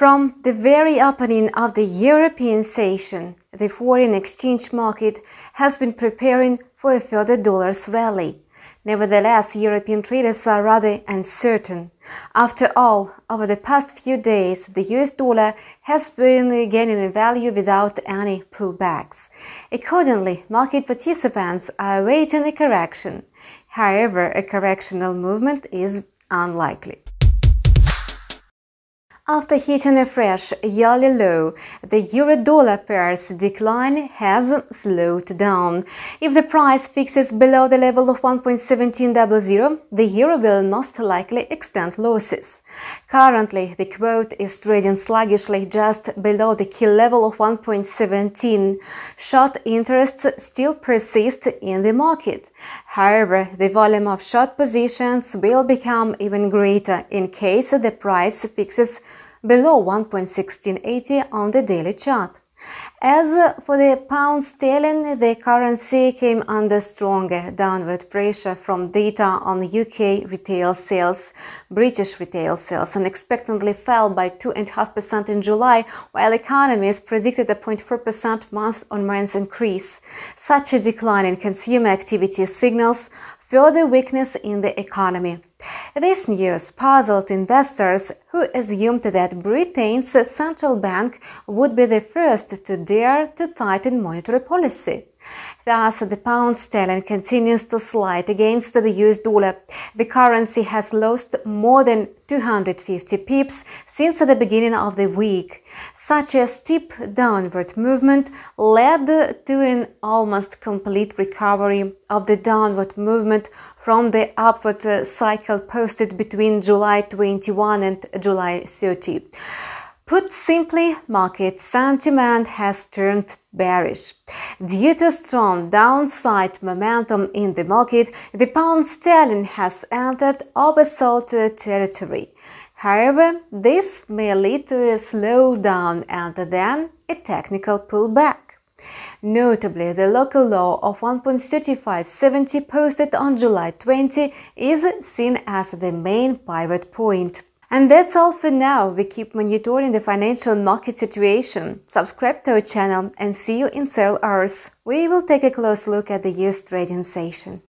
From the very opening of the European session, the foreign exchange market has been preparing for a further dollars rally. Nevertheless, European traders are rather uncertain. After all, over the past few days, the US dollar has been gaining in value without any pullbacks. Accordingly, market participants are awaiting a correction. However, a correctional movement is unlikely. After hitting a fresh yearly low, the euro-dollar pair's decline has slowed down. If the price fixes below the level of 1.1700, the euro will most likely extend losses. Currently, the quote is trading sluggishly just below the key level of 1.17. Short interests still persist in the market. However, the volume of short positions will become even greater in case the price fixes below 1.1680 on the daily chart. As for the pound sterling, the currency came under strong downward pressure from data on UK retail sales. British retail sales unexpectedly fell by 2.5% in July, while economists predicted a 0.4% month-on-month increase. Such a decline in consumer activity signals further weakness in the economy. This news puzzled investors who assumed that Britain's central bank would be the first to dare to tighten monetary policy. Thus, the pound sterling continues to slide against the US dollar. The currency has lost more than 250 pips since the beginning of the week. Such a steep downward movement led to an almost complete recovery of the downward movement from the upward cycle posted between July 21 and July 30. Put simply, market sentiment has turned bearish. Due to strong downside momentum in the market, the pound sterling has entered oversold territory. However, this may lead to a slowdown and then a technical pullback. Notably, the local low of 1.3570 posted on July 20 is seen as the main pivot point. And that's all for now. We keep monitoring the financial market situation. Subscribe to our channel and see you in several hours. We will take a close look at the US trading session.